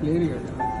别人 리.